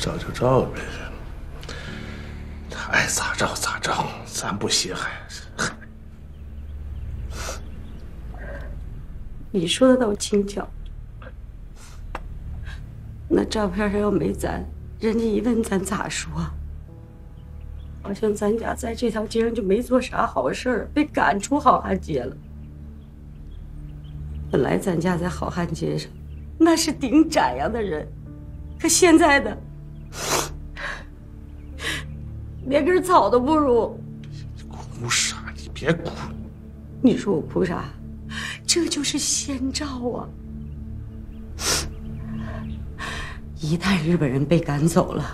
照就照呗，他爱咋照咋照，咱不稀罕。你说的倒轻巧。那照片上要没咱，人家一问咱咋说？好像咱家在这条街上就没做啥好事儿，被赶出好汉街了。本来咱家在好汉街上，那是顶展扬的人，可现在呢连根草都不如。哭啥？你别哭。你说我哭啥？这就是先兆啊！一旦日本人被赶走了，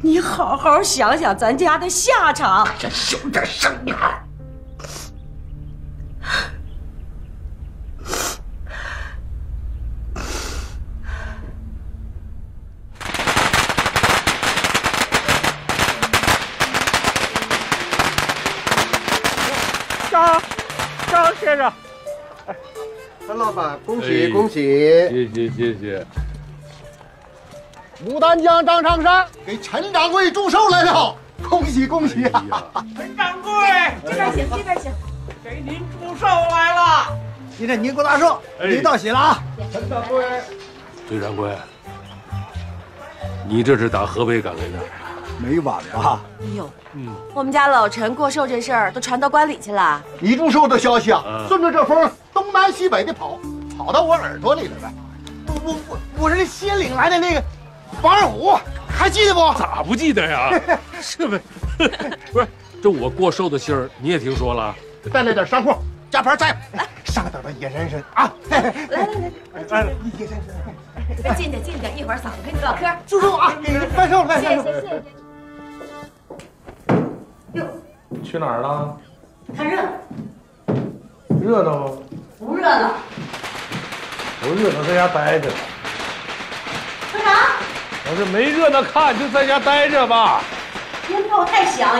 你好好想想咱家的下场。小点声音。张张先生，张老板，恭喜哎恭喜！谢谢谢谢。牡丹江张长山给陈掌柜祝寿来了，恭喜恭喜啊！陈掌柜，这边请，这边请。给您祝寿来了。今天您过大寿，您道喜了啊！陈掌柜，崔掌柜，你这是打河北赶来的？没晚吧？哎呦，嗯，我们家老陈过寿这事儿都传到关里去了。你祝寿的消息啊，嗯顺着这风东南西北的跑，跑到我耳朵里了呗。我我我我是那新领来的那个王二虎，还记得不？咋不记得呀？是不是？不是，这我过寿的信儿你也听说了？带来点山货，加盘菜来，上等的野山参啊！来来来，来，野山参，别近点，近点，一会儿嫂子陪你唠嗑。祝寿啊！拜寿拜寿！谢谢谢谢。去哪儿了？看热闹热闹吗？不热闹？不热闹，在家待着。说啥？我说没热闹看，就在家待着吧。鞭炮太响。